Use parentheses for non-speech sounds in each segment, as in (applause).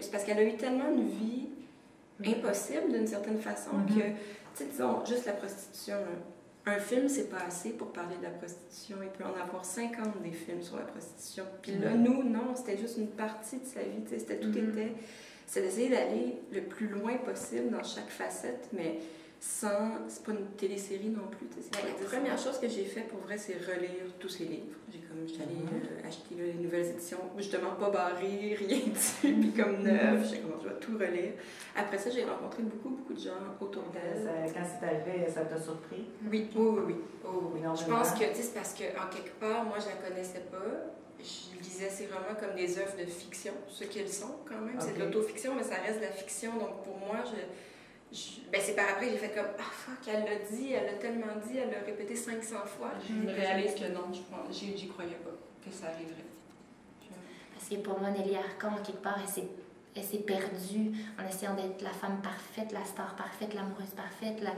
c'est parce qu'elle a eu tellement une vie impossible d'une certaine façon Mhm. que, tu sais, disons, juste la prostitution. Un film, c'est pas assez pour parler de la prostitution. Il peut en avoir 50 des films sur la prostitution. Puis là, nous, non, c'était juste une partie de sa vie. tu sais, C'était tout Mhm. était. C'est d'essayer d'aller le plus loin possible dans chaque facette, mais sans. C'est pas une télésérie non plus. Ouais, La première chose que j'ai fait pour vrai, c'est relire tous ces livres. J'ai comme, j'étais allée Mhm. euh, acheter là, les nouvelles éditions, justement pas barrées, (laughs) rien dessus, puis comme neuf. J'ai commencé à tout relire. Après ça, j'ai rencontré beaucoup, beaucoup de gens autour d'elle. Quand c'est arrivé, ça t'a surpris? Oui, oui, oui, oui. Oh, oui. Je pense que, tu sais, c'est parce qu'en quelque part, moi, je la connaissais pas. Je lisais ces romans comme des œuvres de fiction, ce qu'elles sont quand même. C'est de l'autofiction, mais ça reste de la fiction. Donc pour moi, je, je- ben, c'est par après que j'ai fait comme Ah fuck, elle l'a dit, elle l'a tellement dit, elle l'a répété 500 fois. Je me réalise que non, je j'y croyais pas que ça arriverait. Parce que pour moi, Nelly Arcan, en quelque part, elle s'est, elle s'est perdue en essayant d'être la femme parfaite, la star parfaite, l'amoureuse parfaite, la-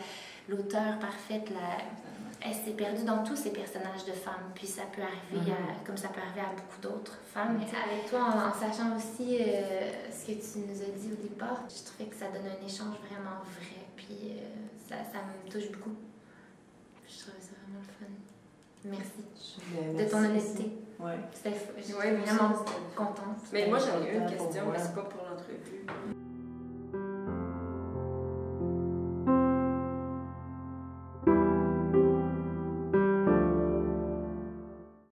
l'auteur parfaite. La... Elle s'est perdue dans tous ces personnages de femmes. Puis ça peut arriver, à- comme ça peut arriver à beaucoup d'autres femmes. Mais avec toi, en, en sachant aussi euh, ce que tu nous as dit au départ, je trouvais que ça donne un échange vraiment vrai. Puis euh, ça, ça me touche beaucoup. Je trouvais ça vraiment le fun. Merci Ben, de ton honnêteté. Ouais. C'était, je suis Ouais, vraiment contente. Mais moi, j'en ai une question, mais c'est pas pour Thank you.